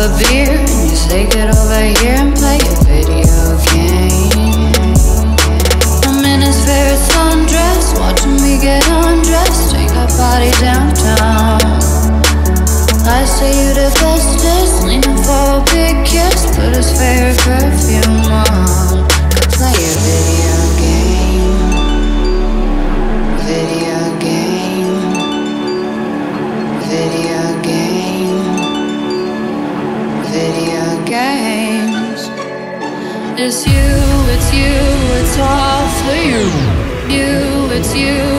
a beer and you say get over here and play a video game. I'm in his favorite sundress, watching me get undressed, take our body downtown. It's you, it's you, it's all for you. You, it's you,